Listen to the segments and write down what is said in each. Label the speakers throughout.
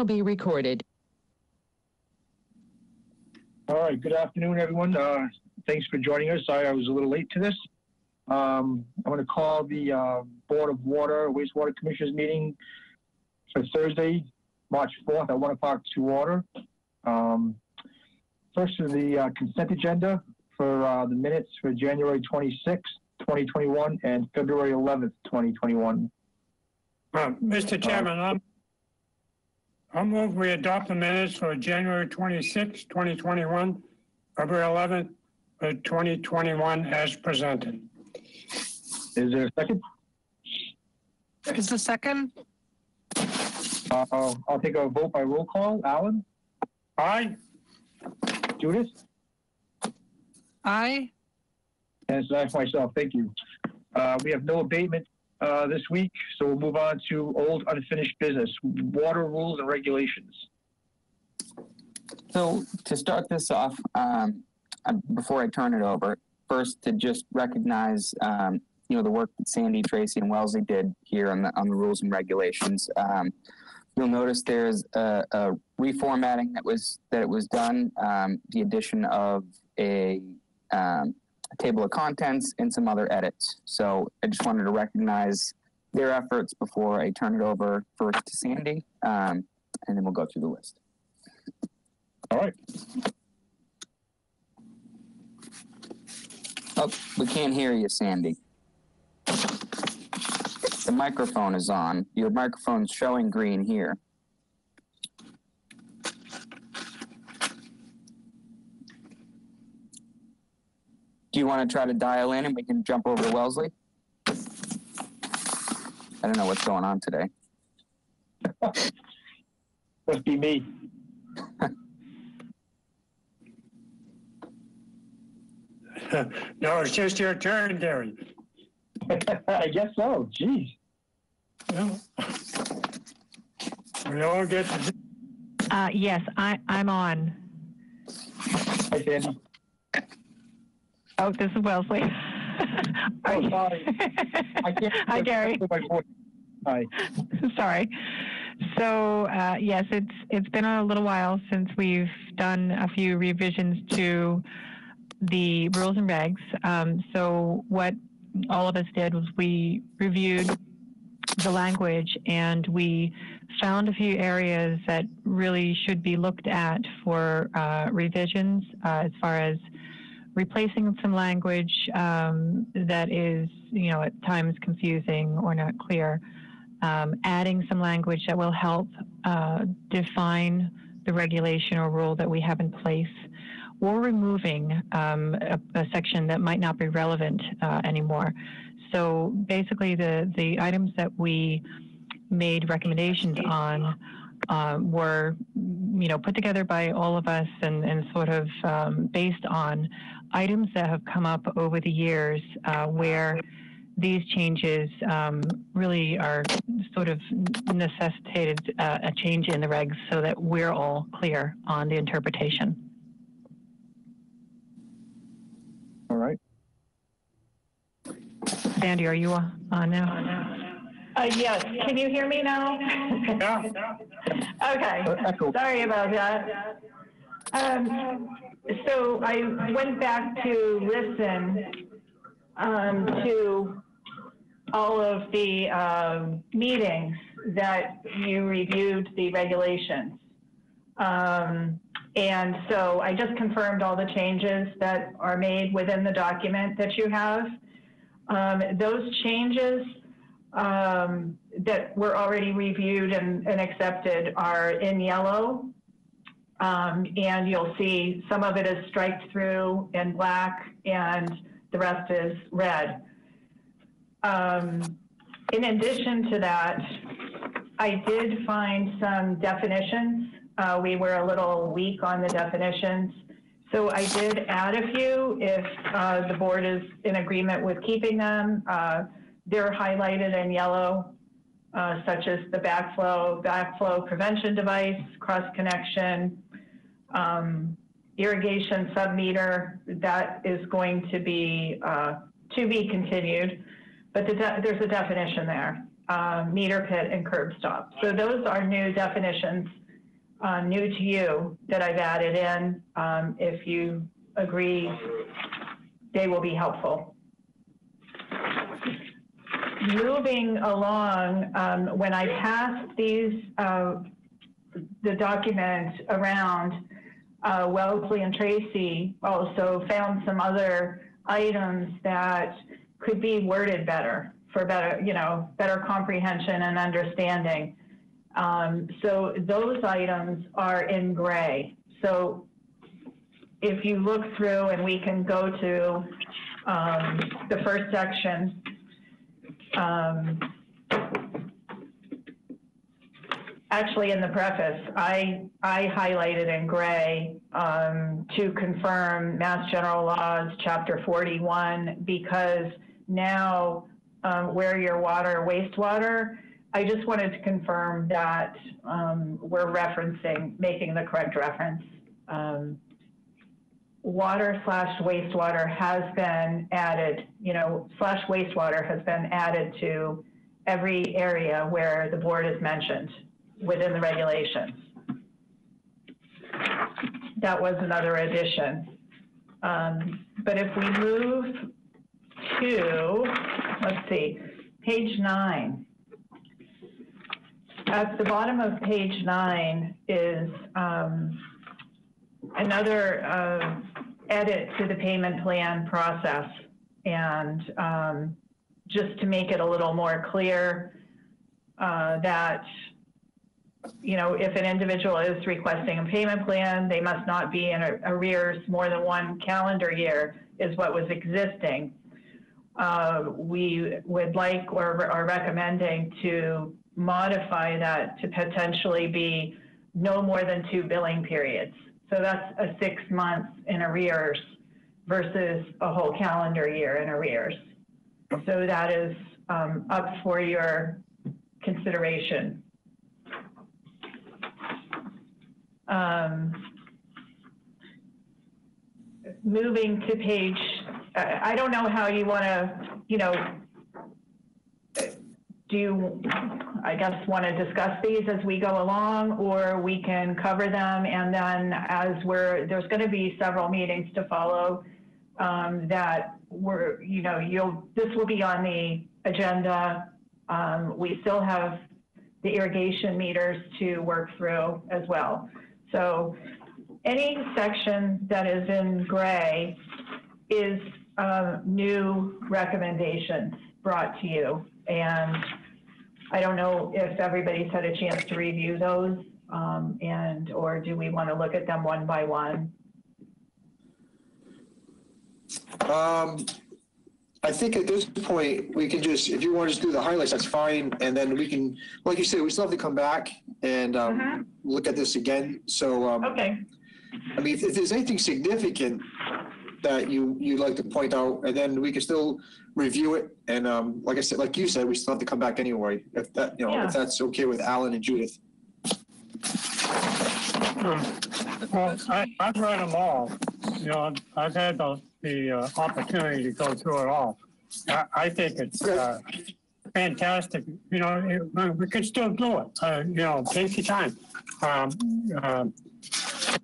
Speaker 1: now be recorded.
Speaker 2: All right, good afternoon, everyone. Uh, Thanks for joining us. Sorry I was a little late to this. Um, I'm going to call the uh, Board of Water wastewater Commissioners meeting for Thursday, March 4th at 1 o'clock to order. Um, First is the uh, consent agenda for uh, the minutes for January 26th, 2021, and February 11th, 2021.
Speaker 3: Uh, Mr. Chairman, I'm, I'll move we adopt the minutes for January 26, 2021, February 11th, uh, 2021 as presented.
Speaker 2: Is there a second?
Speaker 4: Is the second?
Speaker 2: Uh, I'll I'll take a vote by roll call. Alan?
Speaker 3: Aye?
Speaker 2: Judith?
Speaker 4: Aye.
Speaker 2: And so that's myself, thank you. Uh, we have no abatement, uh, this week, so we'll move on to old unfinished business, water rules and regulations.
Speaker 5: So to start this off, um, uh, before I turn it over, first to just recognize, um, you know, the work that Sandy, Tracy, and Wellesley did here on the on the rules and regulations. Um, you'll notice there's a, a reformatting that was that it was done, um, the addition of a, um, a table of contents and some other edits. So I just wanted to recognize their efforts before I turn it over first to Sandy, um, and then we'll go through the list.
Speaker 2: All right,
Speaker 5: Oh, we can't hear you, Sandy. The microphone is on. Your microphone's showing green here. You want to try to dial in and we can jump over to Wellesley? I don't know what's going on today.
Speaker 2: must be me.
Speaker 3: No, it's just your turn, Gary.
Speaker 2: I guess so, geez.
Speaker 3: No. We all get to,
Speaker 6: Uh, yes, I, I'm on.
Speaker 2: Hi, Sandy.
Speaker 6: Oh, this is Wellesley. Are
Speaker 2: Oh, sorry. I can't.
Speaker 6: Hi, Gary.
Speaker 2: Hi.
Speaker 6: Sorry. So, uh, yes, it's, it's been a little while since we've done a few revisions to the rules and regs. Um, so what all of us did was we reviewed the language and we found a few areas that really should be looked at for uh, revisions uh, as far as replacing some language um, that is, you know, at times confusing or not clear, um, adding some language that will help uh, define the regulation or rule that we have in place, or removing um, a, a section that might not be relevant uh, anymore. So basically, the the items that we made recommendations on uh, were, you know, put together by all of us and, and sort of um, based on items that have come up over the years uh, where these changes um, really are sort of necessitated uh, a change in the regs so that we're all clear on the interpretation.
Speaker 2: All right.
Speaker 6: Sandy, are you on now?
Speaker 7: Uh, yes, can you hear me now?
Speaker 3: yeah,
Speaker 7: Okay,
Speaker 2: Uh,
Speaker 7: sorry about that. Um, so I went back to listen, um, to all of the, um, meetings that you reviewed the regulations. Um, and so I just confirmed all the changes that are made within the document that you have. Um, those changes, um, that were already reviewed and, and accepted are in yellow. Um, and you'll see some of it is striped through in black and the rest is red. Um, in addition to that, I did find some definitions. Uh, we were a little weak on the definitions. So I did add a few if uh, the board is in agreement with keeping them. Uh, they're highlighted in yellow, uh, such as the backflow, backflow prevention device, cross connection, um, irrigation submeter. That is going to be uh, to be continued, but the there's a definition there: uh, meter pit and curb stop. So those are new definitions uh, new to you that I've added in. Um, If you agree, they will be helpful. Moving along, um, when I passed these, uh, the document around, uh, Wellesley and Tracy also found some other items that could be worded better for better, you know, better comprehension and understanding. Um, so those items are in gray. So if you look through and we can go to, um, the first section, um, actually in the preface, I, I highlighted in gray um, to confirm Mass General Laws, Chapter 41, because now um, where your water, wastewater, I just wanted to confirm that um, we're referencing, making the correct reference. Um, water slash wastewater has been added, you know, slash wastewater has been added to every area where the board is mentioned within the regulations. That was another addition. Um, but if we move to, let's see, page nine. At the bottom of page nine is um, another uh, edit to the payment plan process. And um, just to make it a little more clear uh, that, you know, if an individual is requesting a payment plan, they must not be in arrears more than one calendar year is what was existing. Uh, we would like or are recommending to modify that to potentially be no more than two billing periods. So that's a six months in arrears versus a whole calendar year in arrears. So that is um, up for your consideration. Um, moving to page, I I don't know how you want to, you know, do you, I guess, want to discuss these as we go along, or we can cover them, and then as we're, there's going to be several meetings to follow um, that we're, you know, you'll, this will be on the agenda. Um, We still have the irrigation meters to work through as well. So any section that is in gray is uh, new recommendations brought to you. And I don't know if everybody's had a chance to review those, um, and, or do we want to look at them one by one?
Speaker 1: Um, I think at this point, we can just, if you want to just do the highlights, that's fine. And then we can, like you said, we still have to come back and, um, look at this again. So, um,
Speaker 7: Okay,
Speaker 1: I mean, if, if there's anything significant that you, you'd like to point out, and then we can still review it. And, um, like I said, like you said, we still have to come back anyway, if that, you know,
Speaker 7: Yeah.
Speaker 1: if that's okay with Alan and Judith.
Speaker 3: Um, Well, I, I've read them all, you know, I've had the, the uh, opportunity to go through it all. I, I think it's, uh, fantastic, you know, it- we could still do it, uh, you know, take your time. Um, um,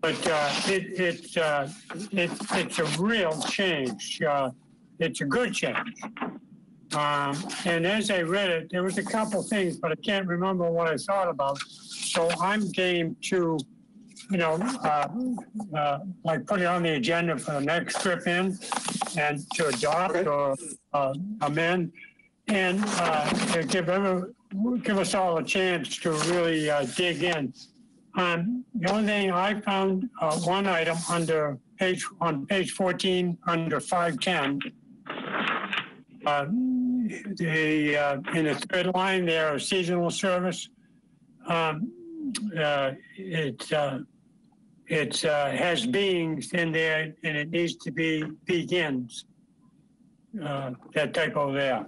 Speaker 3: But, uh, it, it's, uh, it's, it's a real change, uh, it's a good change. Um, and as I read it, there was a couple things, but I can't remember what I thought about. So I'm game to, you know, uh, uh, like put it on the agenda for the next trip in and to adopt
Speaker 1: Okay.
Speaker 3: or uh, amend and uh, to give every, give us all a chance to really uh, dig in. Um, the only thing I found, uh, one item under page, on page 14, under 510, uh, the, uh, in the third line there, seasonal service. Um, uh, it, uh, it uh, has beings in there and it needs to be begins. Uh, that typo there.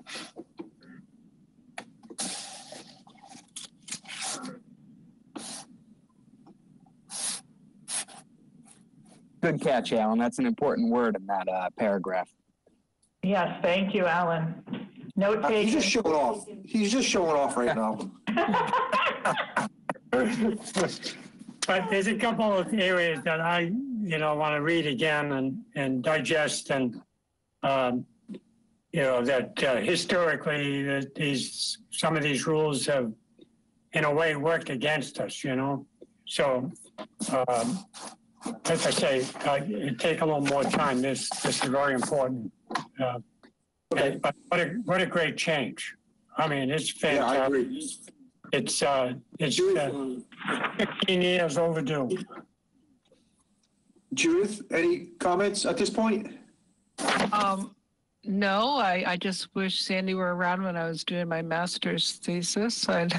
Speaker 5: Good catch, Alan. That's an important word in that uh, paragraph.
Speaker 7: yes, thank you, Alan. Note
Speaker 1: Uh, He's just showing off. He's just showing off right now.
Speaker 3: but there's a couple of areas that I, you know, want to read again and, and digest and, um, you know, that uh, historically, that these, some of these rules have, in a way, worked against us, you know? So, um, as I say, uh, it take a little more time. This, this is very important. Uh,
Speaker 1: Okay.
Speaker 3: But what a, what a great change. I mean, it's
Speaker 1: Yeah, I
Speaker 3: fantastic.
Speaker 1: agree.
Speaker 3: It's, uh, it's
Speaker 1: Judith,
Speaker 3: uh, 15 years overdue.
Speaker 1: Judith, any comments at this point?
Speaker 4: Um, no, I, I just wish Sandy were around when I was doing my master's thesis. And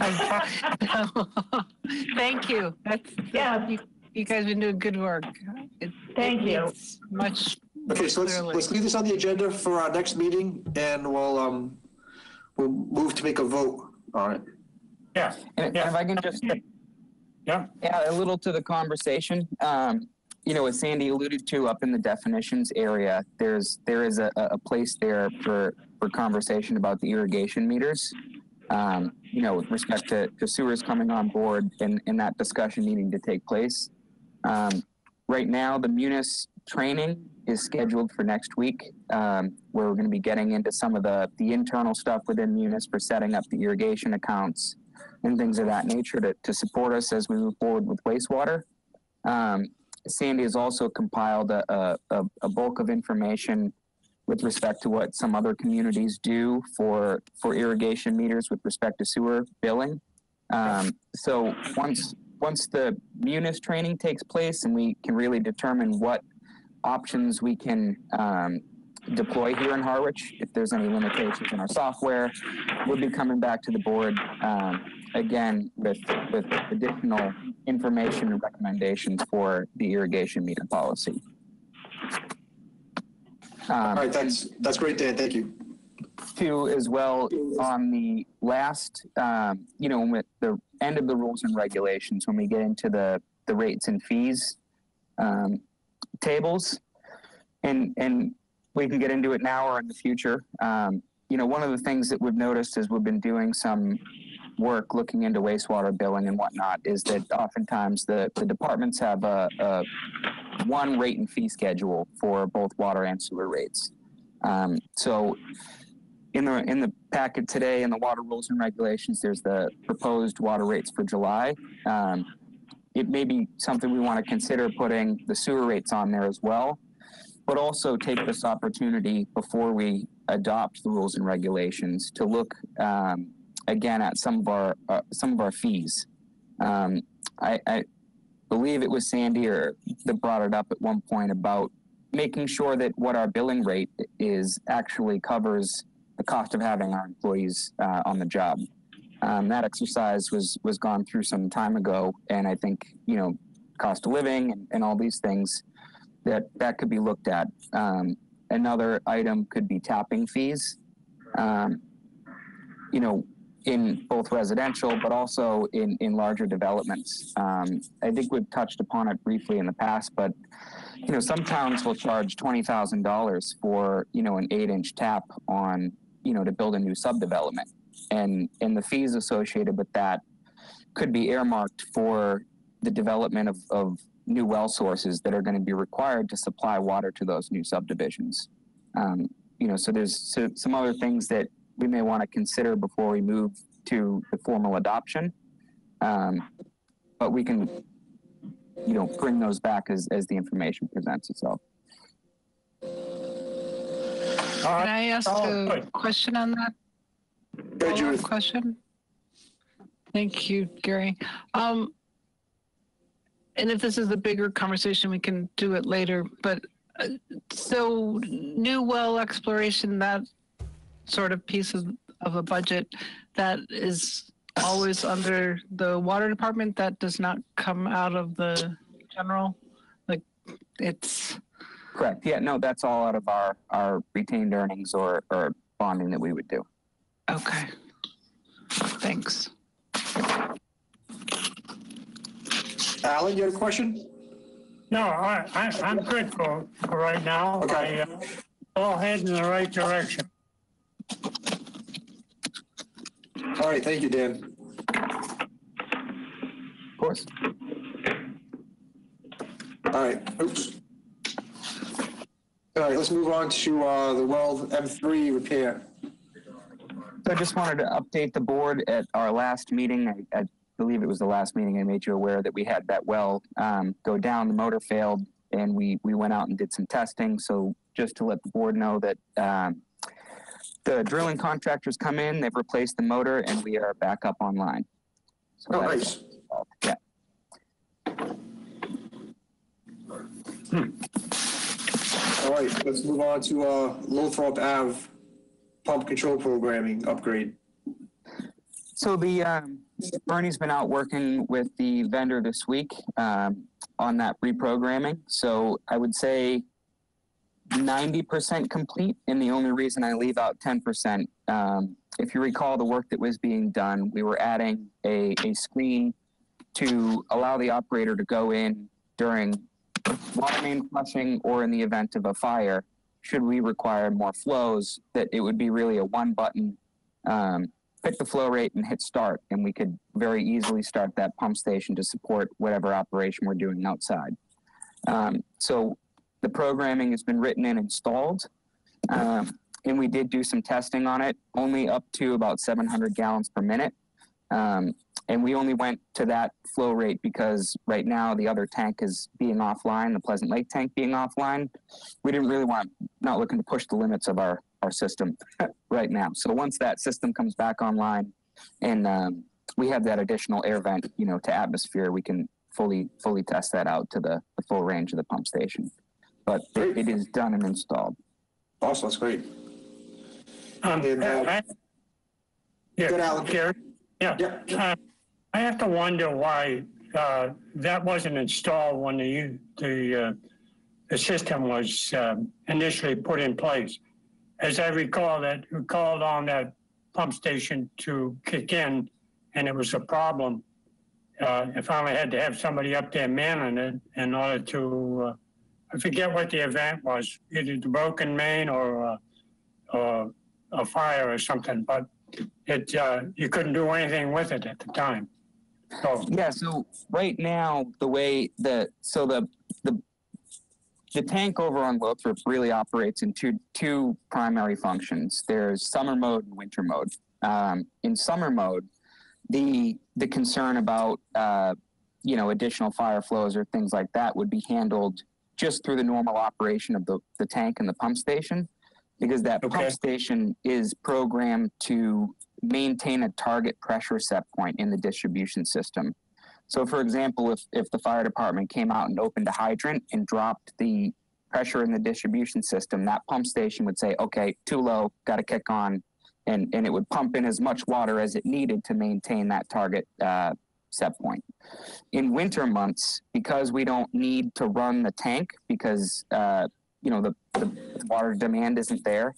Speaker 4: I, thank you. That's,
Speaker 7: Yeah.
Speaker 4: you, you guys been doing good work. It-
Speaker 7: Thank
Speaker 4: it
Speaker 7: you.
Speaker 4: needs Much.
Speaker 1: Okay, so let's,
Speaker 4: clearly.
Speaker 1: let's leave this on the agenda for our next meeting and we'll, um, we'll move to make a vote on it.
Speaker 3: Yeah,
Speaker 5: And
Speaker 3: Yeah.
Speaker 5: if I can just
Speaker 3: yeah,
Speaker 5: add a little to the conversation, um, you know, as Sandy alluded to up in the definitions area, there's there is a, a place there for for conversation about the irrigation meters. Um, you know, with respect to, to sewers coming on board and, and that discussion needing to take place. Um, right now, the Munis training is scheduled for next week, um, where we're going to be getting into some of the, the internal stuff within Munis for setting up the irrigation accounts and things of that nature to, to support us as we move forward with wastewater. Um, Sandy has also compiled a, a, a bulk of information with respect to what some other communities do for, for irrigation meters with respect to sewer billing. Um, so once, once the Munis training takes place and we can really determine what options we can um, deploy here in Harwich, if there's any limitations in our software, we'll be coming back to the board um, again with with additional information and recommendations for the irrigation meter policy.
Speaker 1: All
Speaker 5: Um,
Speaker 1: right, that's, that's great, Dan, thank you.
Speaker 5: two as well on the last, um, you know, with the end of the rules and regulations, when we get into the, the rates and fees um, tables, and and we can get into it now or in the future. Um, you know, one of the things that we've noticed is we've been doing some work looking into wastewater billing and whatnot. Is that oftentimes the the departments have a, a one rate and fee schedule for both water and sewer rates. Um, so in the in the packet today in the water rules and regulations there's the proposed water rates for july um, it may be something we want to consider putting the sewer rates on there as well but also take this opportunity before we adopt the rules and regulations to look um, again at some of our uh, some of our fees um, I, I believe it was sandy or that brought it up at one point about making sure that what our billing rate is actually covers the cost of having our employees uh, on the job. Um, that exercise was was gone through some time ago, and I think you know cost of living and, and all these things that that could be looked at. Um, another item could be tapping fees. Um, you know, in both residential, but also in in larger developments. Um, I think we've touched upon it briefly in the past, but you know, some towns will charge twenty thousand dollars for you know an eight-inch tap on you know to build a new subdevelopment, and and the fees associated with that could be earmarked for the development of, of new well sources that are going to be required to supply water to those new subdivisions. Um, you know, so there's so, some other things that we may want to consider before we move to the formal adoption. Um, but we can you know, bring those back as, as the information presents itself.
Speaker 4: Can I ask
Speaker 3: Oh,
Speaker 4: a
Speaker 3: good.
Speaker 4: question on that? Follow-up. Question? Thank you, Gary. Um, and if this is a bigger conversation, we can do it later, but, uh, so new well exploration, that sort of piece of, of a budget, that is always under the water department, that does not come out of the general? Like, it's,
Speaker 5: Correct. Yeah, no, that's all out of our, our retained earnings or, or bonding that we would do.
Speaker 4: Okay. Thanks.
Speaker 1: Alan, you had a question?
Speaker 3: no, I, I, I'm good for, for right now.
Speaker 1: Okay.
Speaker 3: I, uh, All heading in the right direction.
Speaker 1: All right, thank you, Dan.
Speaker 5: Of course.
Speaker 1: All right, oops. All right, let's move on to uh, the well M3 repair.
Speaker 5: So I just wanted to update the board at our last meeting. I, I believe it was the last meeting I made you aware that we had that well um, go down. The motor failed, and we we went out and did some testing. So just to let the board know that um, the drilling contractors come in, they've replaced the motor, and we are back up online. So
Speaker 1: Oh, nice.
Speaker 5: Yeah.
Speaker 1: All right, let's move on to uh, Lothrop Ave pump control programming upgrade.
Speaker 5: So the um, Bernie's been out working with the vendor this week um, on that reprogramming. So I would say 90% complete. And the only reason I leave out 10%, um, if you recall the work that was being done, we were adding a, a screen to allow the operator to go in during water main flushing or in the event of a fire. Should we require more flows, that it would be really a one button um, pick the flow rate and hit start, and we could very easily start that pump station to support whatever operation we're doing outside. Um, so the programming has been written and installed, um, and we did do some testing on it, only up to about 700 gallons per minute. Um, and we only went to that flow rate because right now the other tank is being offline, the Pleasant Lake tank being offline. We didn't really want, not looking to push the limits of our, our system right now. So once that system comes back online and um, we have that additional air vent, you know, to atmosphere, we can fully fully test that out to the, the full range of the pump station. But it, it is done and installed.
Speaker 1: Awesome, that's great.
Speaker 3: Um,
Speaker 1: And, uh,
Speaker 3: I- Yeah,
Speaker 1: Good, Alan.
Speaker 3: Gary? Yeah.
Speaker 1: Yep.
Speaker 3: Uh, I have to wonder why uh, that wasn't installed when the, the, uh, the system was um, initially put in place. As I recall, that called on that pump station to kick in, and it was a problem. Uh, I finally had to have somebody up there manning it in order to, uh, I forget what the event was, either the broken main or, uh, or a fire or something, but it, uh, you couldn't do anything with it at the time. So,
Speaker 5: Yeah, so right now the way the so the the the tank over on Lothrop really operates in two two primary functions. There's summer mode and winter mode. Um, in summer mode, the the concern about uh, you know additional fire flows or things like that would be handled just through the normal operation of the, the tank and the pump station because that
Speaker 3: Okay.
Speaker 5: pump station is programmed to maintain a target pressure set point in the distribution system. So, for example, if, if the fire department came out and opened a hydrant and dropped the pressure in the distribution system, that pump station would say, okay, too low, got to kick on. And, and it would pump in as much water as it needed to maintain that target uh, set point. In winter months, because we don't need to run the tank because, uh, you know, the, the water demand isn't there,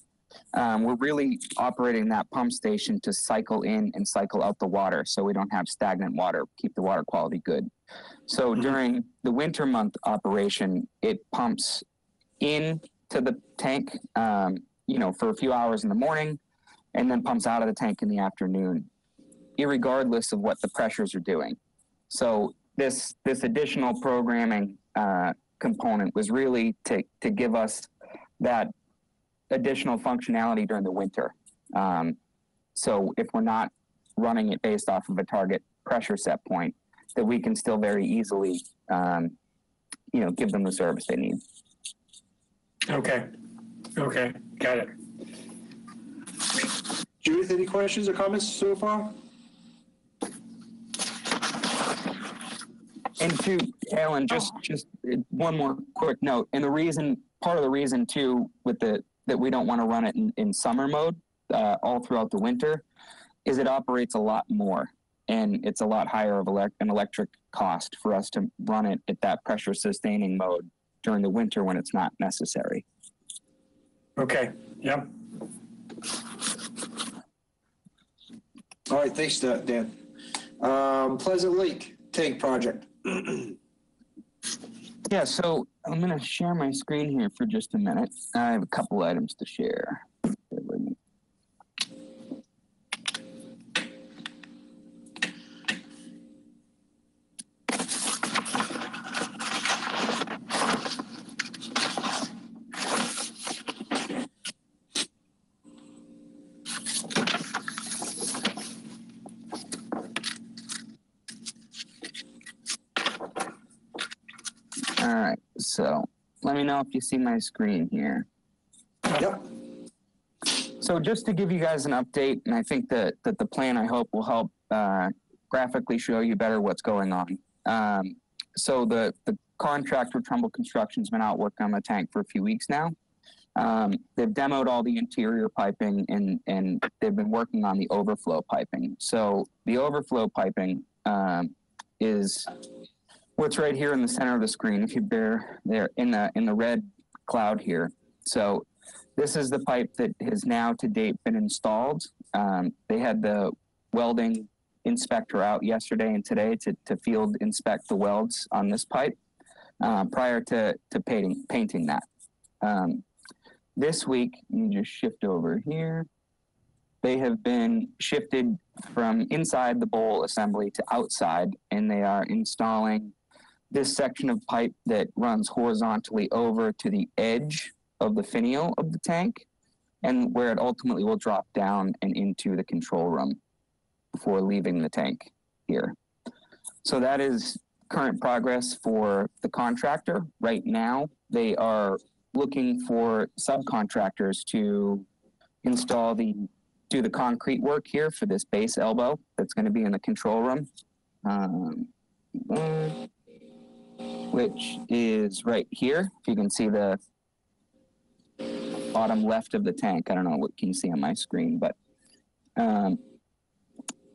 Speaker 5: um, we're really operating that pump station to cycle in and cycle out the water so we don't have stagnant water, keep the water quality good. So
Speaker 3: Mhm.
Speaker 5: during the winter month operation, it pumps in to the tank, um, you know, for a few hours in the morning and then pumps out of the tank in the afternoon, irregardless of what the pressures are doing. So this, this additional programming, uh, component was really to, to give us that additional functionality during the winter. Um, so if we're not running it based off of a target pressure set point, that we can still very easily, um, you know, give them the service they need.
Speaker 3: okay, okay, got it.
Speaker 1: Judith, any questions or comments so far?
Speaker 5: And to Alan, just just one more quick note. And the reason, part of the reason too, with the that we don't want to run it in, in summer mode uh, all throughout the winter, is it operates a lot more, and it's a lot higher of elect- an electric cost for us to run it at that pressure sustaining mode during the winter when it's not necessary.
Speaker 3: Okay, yep.
Speaker 1: All right, thanks, Dan. Um, Pleasant Lake tank project.
Speaker 5: Yeah, so I'm going to share my screen here for just a minute. I have a couple items to share. Bear with me. All right, so let me know if you see my screen here.
Speaker 1: Yep.
Speaker 5: So just to give you guys an update, and I think that, that the plan, I hope, will help uh, graphically show you better what's going on. Um, so the, the contractor, Trumbull Construction's been out working on the tank for a few weeks now. Um, they've demoed all the interior piping and, and they've been working on the overflow piping. So the overflow piping um, is what's right here in the center of the screen. If you bear there in the in the red cloud here. So this is the pipe that has now to date been installed. Um, they had the welding inspector out yesterday and today to, to field inspect the welds on this pipe uh, prior to, to painting, painting that. Um, this week, you just shift over here. They have been shifted from inside the bowl assembly to outside, and they are installing this section of pipe that runs horizontally over to the edge of the finial of the tank and where it ultimately will drop down and into the control room before leaving the tank here. So that is current progress for the contractor. Right now, they are looking for subcontractors to install the do the concrete work here for this base elbow that's going to be in the control room. Um, which is right here. If you can see the bottom left of the tank. I don't know what you can see on my screen, but um,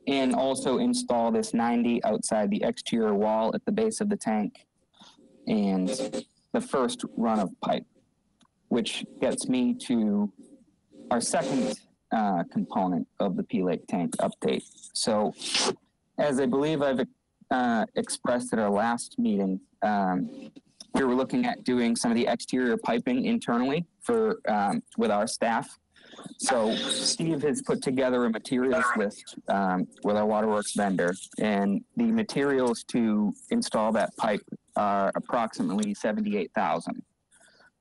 Speaker 5: and also install this 90 outside the exterior wall at the base of the tank and the first run of pipe, which gets me to our second uh, component of the P Lake tank update. So, as I believe I've uh, expressed at our last meeting, um, we were looking at doing some of the exterior piping internally for um, with our staff. So Steve has put together a materials list um, with our waterworks vendor, and the materials to install that pipe are approximately seventy-eight thousand.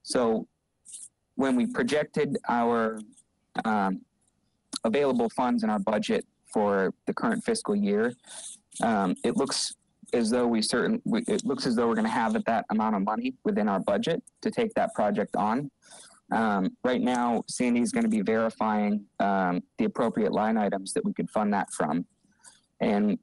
Speaker 5: So when we projected our um, available funds in our budget for the current fiscal year, um, it looks as though we certain we, it looks as though we're going to have that amount of money within our budget to take that project on. Um, right now, Sandy's going to be verifying um, the appropriate line items that we could fund that from. And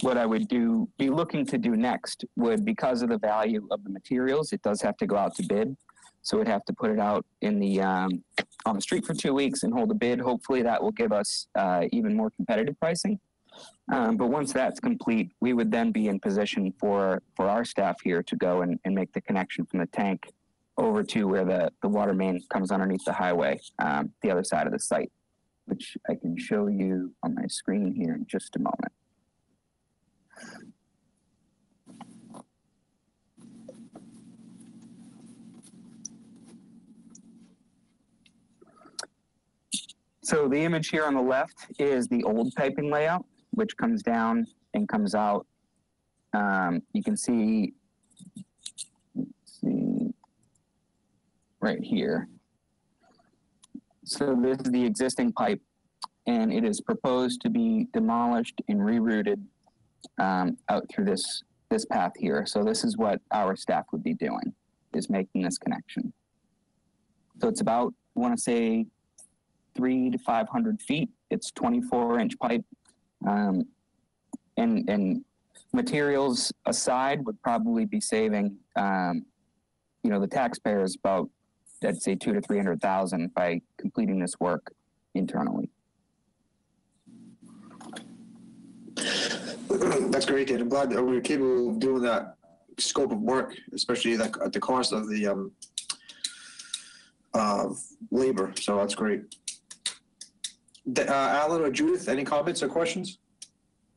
Speaker 5: what I would do, be looking to do next would, because of the value of the materials, it does have to go out to bid. So we'd have to put it out in the um, on the street for two weeks and hold a bid. Hopefully, that will give us uh, even more competitive pricing. Um, but once that's complete, we would then be in position for, for our staff here to go and, and make the connection from the tank over to where the, the water main comes underneath the highway, um, the other side of the site, which I can show you on my screen here in just a moment. So the image here on the left is the old piping layout which comes down and comes out. Um, you can see, see right here. So this is the existing pipe, and it is proposed to be demolished and rerouted um, out through this this path here. So this is what our staff would be doing, is making this connection. So it's about, I want to say, three to 500 feet. It's 24 inch pipe um, and and materials aside, would probably be saving, um, you know, the taxpayers about, I'd say two to three hundred thousand by completing this work internally.
Speaker 1: That's great, Dave. I'm glad that we're capable of doing that scope of work, especially like at the cost of the um, uh, labor. So that's great. D- Uh, Alan or Judith, any comments or questions?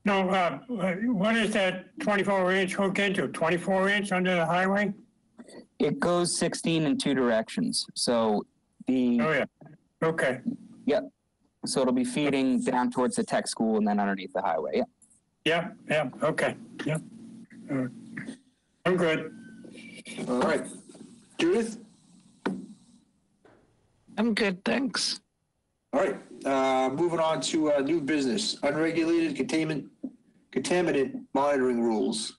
Speaker 3: No, uh, what is that twenty-four inch hook into? Twenty-four inch under the highway?
Speaker 5: It goes 16 in two directions. So the
Speaker 3: Oh, yeah. Okay, Yep.
Speaker 5: so it'll be feeding down towards the tech school and then underneath the highway. Yeah.
Speaker 3: yeah, yeah, okay, yeah. Uh, I'm good.
Speaker 1: All right. Judith?
Speaker 4: I'm good, thanks.
Speaker 1: All right, uh, moving on to uh, new business, unregulated containment, contaminant monitoring rules.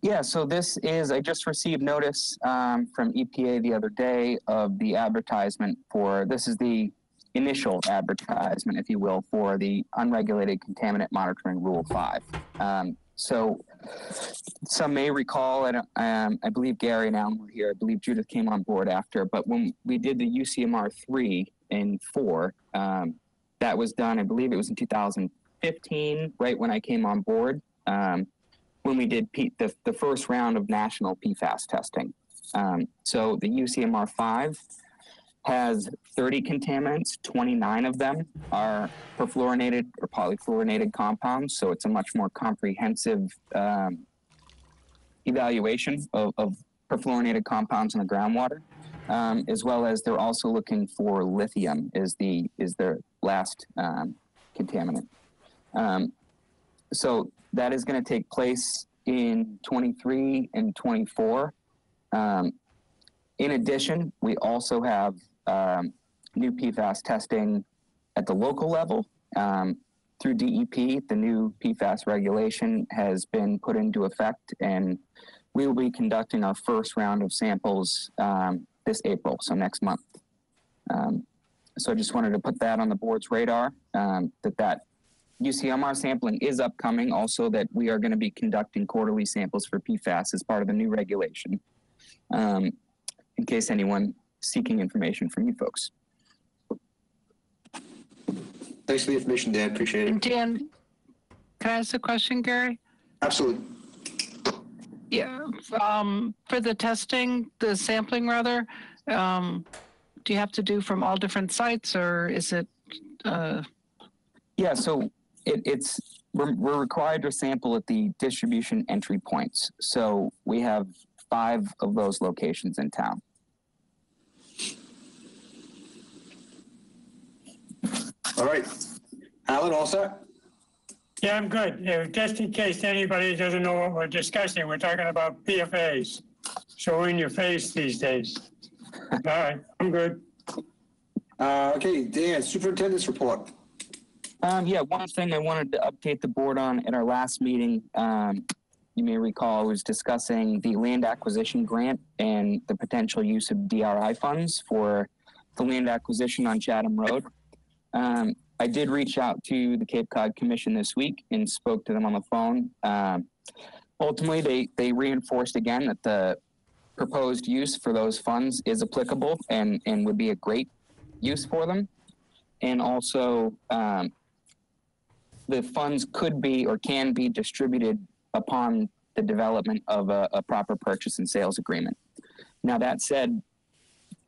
Speaker 5: Yeah, so this is, I just received notice um, from EPA the other day of the advertisement for, this is the initial advertisement, if you will, for the unregulated contaminant monitoring rule five. Um, so some may recall, and um, I believe Gary and Alan were here, I believe Judith came on board after, but when we did the UCMR three and four, um, that was done, I believe it was in 2015, right when I came on board. Um, when we did P- the, the first round of national PFAS testing. Um, so the UCMR 5 has 30 contaminants, 29 of them are perfluorinated or polyfluorinated compounds. So it's a much more comprehensive um, evaluation of, of perfluorinated compounds in the groundwater. Um, as well as they're also looking for lithium is the is their last um, contaminant. Um, so that is going to take place in 23 and 24. Um, in addition, we also have um, new PFAS testing at the local level. Um, through DEP, the new PFAS regulation has been put into effect, and we will be conducting our first round of samples um, this April, so next month. Um, so I just wanted to put that on the board's radar, um, that that UCMR sampling is upcoming. Also, that we are going to be conducting quarterly samples for PFAS as part of the new regulation. Um, in case anyone seeking information from you folks.
Speaker 1: Thanks for the information, Dan. Appreciate it.
Speaker 4: Dan, can I ask a question, Gary?
Speaker 1: Absolutely.
Speaker 4: Yeah, um, for the testing, the sampling rather, um, do you have to do from all different sites or is it, uh,
Speaker 5: Yeah, so it, it's we're, we're required to sample at the distribution entry points. So we have five of those locations in town.
Speaker 1: All right. Alan, all set?
Speaker 3: Yeah, I'm good. Uh, Just in case anybody doesn't know what we're discussing, we're talking about PFAs. So in your face these days. All right, I'm good.
Speaker 1: Uh, okay, Dan, superintendent's report.
Speaker 5: Um, yeah, one thing I wanted to update the board on at our last meeting, um, you may recall, was discussing the land acquisition grant and the potential use of DRI funds for the land acquisition on Chatham Road. Um, I did reach out to the Cape Cod Commission this week and spoke to them on the phone. Um, ultimately, they, they reinforced again that the proposed use for those funds is applicable and, and would be a great use for them. And also, um, the funds could be or can be distributed upon the development of a, a proper purchase and sales agreement. Now, that said,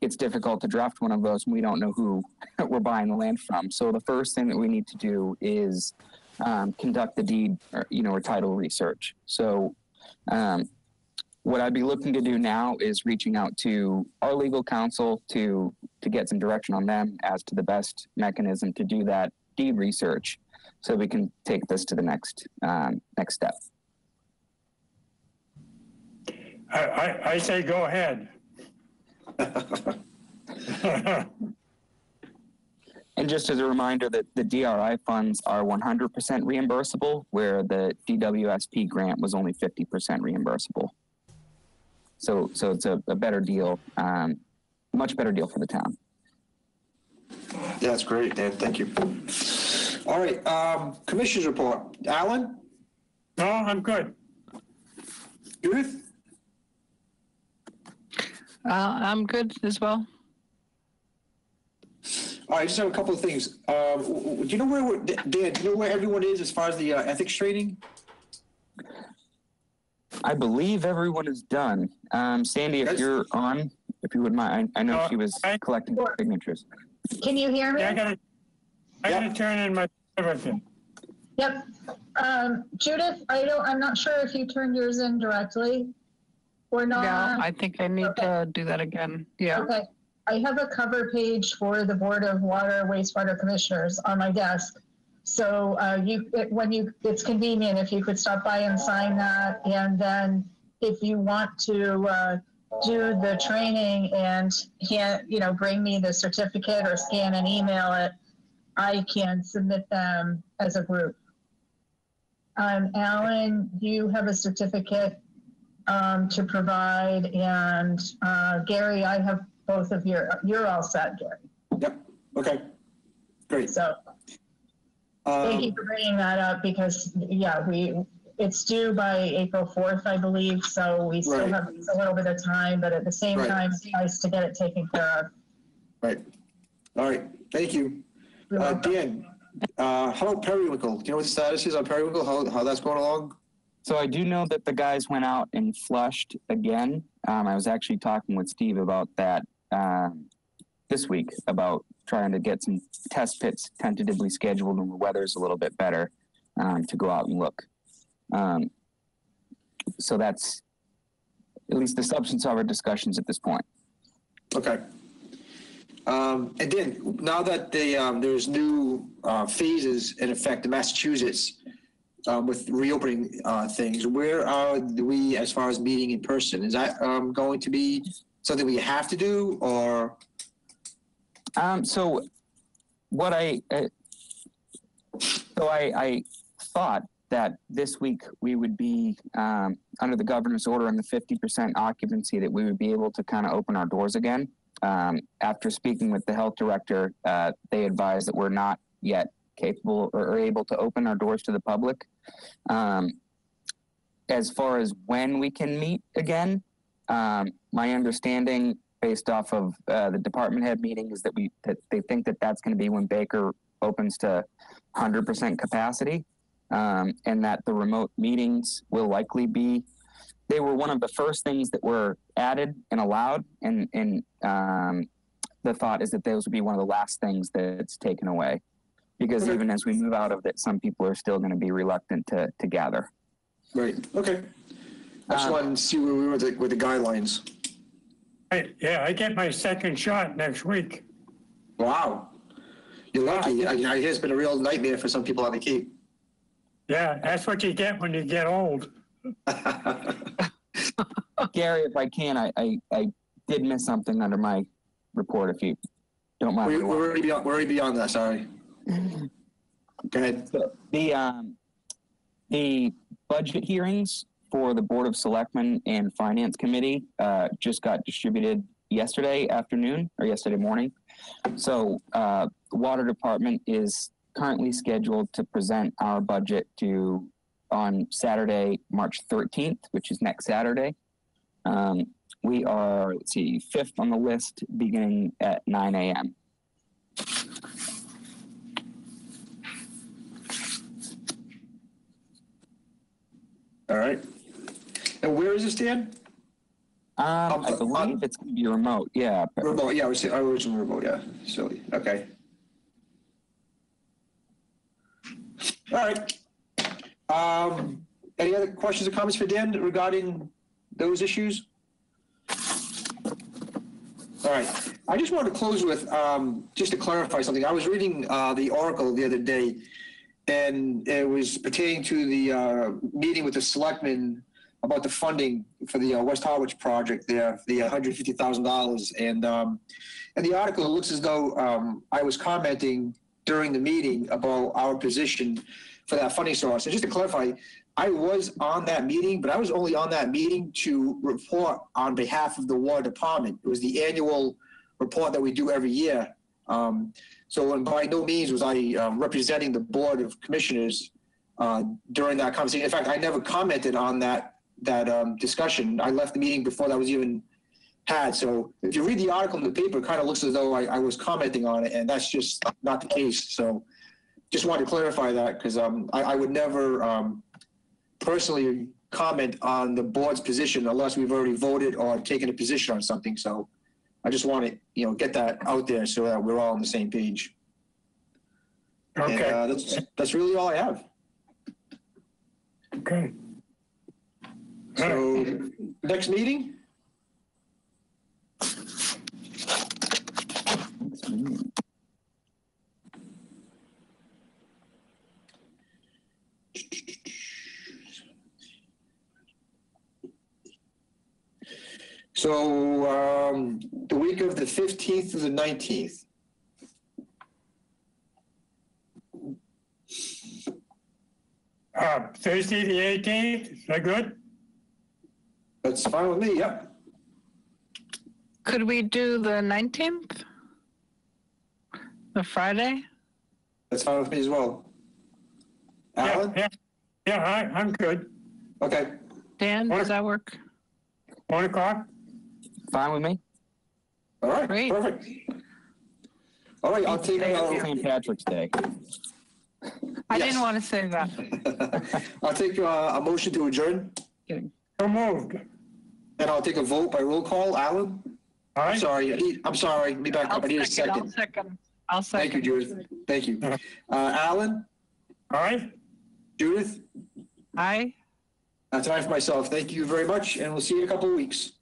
Speaker 5: it's difficult to draft one of those and we don't know who we're buying the land from. So the first thing that we need to do is um, conduct the deed, or, you know, or title research. So um, what I'd be looking to do now is reaching out to our legal counsel to to get some direction on them as to the best mechanism to do that deed research, so we can take this to the next um, next step.
Speaker 3: I, I, I say go ahead.
Speaker 5: And just as a reminder that the DRI funds are 100% reimbursable, where the DWSP grant was only 50% reimbursable. So, so it's a, a better deal, um, much better deal for the town.
Speaker 1: Yeah, that's great, Dan. Thank you. All right, um, commissioners report. Alan,
Speaker 3: No, I'm good.
Speaker 1: Judith,
Speaker 4: uh, I'm good as well.
Speaker 1: all right, I just have a couple of things. Um, w- w- do you know where, we're- Dan, do you know where everyone is as far as the uh, ethics training?
Speaker 5: I believe everyone is done. Um, Sandy, if
Speaker 1: Yes.
Speaker 5: you're on, if you would mind, I, I know
Speaker 3: Uh,
Speaker 5: she was
Speaker 3: I-
Speaker 5: collecting signatures.
Speaker 7: Can you hear me?
Speaker 3: Yeah, I gotta, I gotta turn in my everything.
Speaker 8: Yep. Um, Judith, I don't, I'm not sure if you turned yours in directly or
Speaker 4: No,
Speaker 8: not.
Speaker 4: I think I need to do that again. Yeah.
Speaker 8: Okay. I have a cover page for the Board of Water Wastewater Commissioners on my desk. So, uh, you, it- when you, it's convenient if you could stop by and sign that. And then if you want to, uh, do the training and can't, you know, bring me the certificate or scan and email it, I can submit them as a group. Um, Alan, do you have a certificate um, to provide. And uh, Gary, I have both of your, you're all set, Gary.
Speaker 1: Yep, okay, great.
Speaker 8: So thank you
Speaker 1: Um,
Speaker 8: for bringing that up because, yeah, we, it's due by April 4th, I believe. So we still
Speaker 1: Right.
Speaker 8: have a little bit of time, but at the same
Speaker 1: Right.
Speaker 8: time, it's nice to get it taken care of.
Speaker 1: Right, all right, thank you.
Speaker 8: You're
Speaker 1: Uh,
Speaker 8: welcome.
Speaker 1: Dan, uh, how about periwinkle? Do you know what the status is on periwinkle, how, how that's going along?
Speaker 5: So I do know that the guys went out and flushed again. Um, I was actually talking with Steve about that um, this week about trying to get some test pits tentatively scheduled when the weather's a little bit better um, to go out and look. Um, so that's at least the substance of our discussions at this point.
Speaker 1: Okay. Um, and then, now that the, um, there's new, uh, phases in effect in Massachusetts, um, with reopening, uh, things, where are we as far as meeting in person? Is that, um, going to be something we have to do or?
Speaker 5: Um, so what I, uh, so I, I thought that this week we would be, um, under the governor's order on the fifty percent occupancy, that we would be able to kind of open our doors again. Um, after speaking with the health director, uh, they advised that we're not yet capable or able to open our doors to the public. Um, as far as when we can meet again, um, my understanding based off of uh, the department head meeting is that we that they think that that's going to be when Baker opens to 100% capacity, um, and that the remote meetings will likely be. They were one of the first things that were added and allowed, and and um, the thought is that those would be one of the last things that's taken away, because
Speaker 1: Okay.
Speaker 5: even as we move out of it, some people are still going to be reluctant to to gather.
Speaker 1: Right, okay. I just
Speaker 5: Um,
Speaker 1: wanted to see where we were with the, with the guidelines.
Speaker 3: I- Yeah, I get my second shot next week.
Speaker 1: Wow. You're lucky. I, I hear it's been a real nightmare for some people on the Cape.
Speaker 3: Yeah, that's what you get when you get old.
Speaker 5: Gary, if I can, I, I, I did miss something under my report. If you don't mind.
Speaker 1: We, we're, already beyond, we're already beyond that, sorry.
Speaker 5: The um, the budget hearings for the Board of Selectmen and Finance Committee uh, just got distributed yesterday afternoon or yesterday morning. So uh, the Water Department is currently scheduled to present our budget to on Saturday, March 13th, which is next Saturday. Um, we are, let's see, fifth on the list beginning at 9 a.m.
Speaker 1: All right. And where is this, Dan?
Speaker 5: Um, I believe it's going to be remote. Yeah.
Speaker 1: Remote, yeah, I was, I was remote, yeah, silly, okay. All right. Um, any other questions or comments for Dan regarding those issues? All right, I just wanted to close with, um, just to clarify something. I was reading, uh, the Oracle the other day, and it was pertaining to the, uh, meeting with the selectmen about the funding for the uh, West Harwich project there, the $150,000. And um, in the article, it looks as though um, I was commenting during the meeting about our position for that funding source. And just to clarify, I was on that meeting, but I was only on that meeting to report on behalf of the War department. It was the annual report that we do every year. Um, so, and by no means was I um, representing the board of commissioners uh, during that conversation. In fact, I never commented on that that um, discussion. I left the meeting before that was even had. So if you read the article in the paper, it kind of looks as though I, I was commenting on it, and that's just not the case. So just wanted to clarify that because um, I, I would never um, personally comment on the board's position unless we've already voted or taken a position on something. So I just want to, you know, get that out there so that we're all on the same page. And,
Speaker 3: Okay,
Speaker 1: uh, that's that's really all I have.
Speaker 3: okay. All right.
Speaker 1: So next meeting. So um, the week of the 15th to the 19th.
Speaker 3: Uh, Thursday, the 18th, is that good?
Speaker 1: That's fine with me, yep.
Speaker 4: Could we do the 19th? The Friday?
Speaker 1: That's fine with me as well.
Speaker 3: Yeah,
Speaker 1: Alan?
Speaker 3: yeah, yeah, I, I'm good.
Speaker 1: Okay,
Speaker 4: Dan, does that work?
Speaker 3: One o'clock?
Speaker 5: Fine with me.
Speaker 1: All right,
Speaker 4: Great.
Speaker 1: perfect. All right, I'll take, uh,
Speaker 5: St. Patrick's Day.
Speaker 4: I
Speaker 1: Yes.
Speaker 4: didn't want to say that.
Speaker 1: I'll take uh, a motion to adjourn,
Speaker 3: So moved.
Speaker 1: and I'll take a vote by roll call. Alan?
Speaker 3: All
Speaker 1: I'm
Speaker 3: right,
Speaker 1: sorry, I need- I'm sorry, let me back
Speaker 4: I'll
Speaker 1: up, I need a
Speaker 4: second, I'll
Speaker 1: second.
Speaker 4: second. I'll
Speaker 1: Thank you,
Speaker 4: second.
Speaker 1: Judith, thank you. Uh, Alan,
Speaker 3: all right.
Speaker 1: Judith,
Speaker 4: Aye.
Speaker 1: that's time for myself, thank you very much, and we'll see you in a couple of weeks.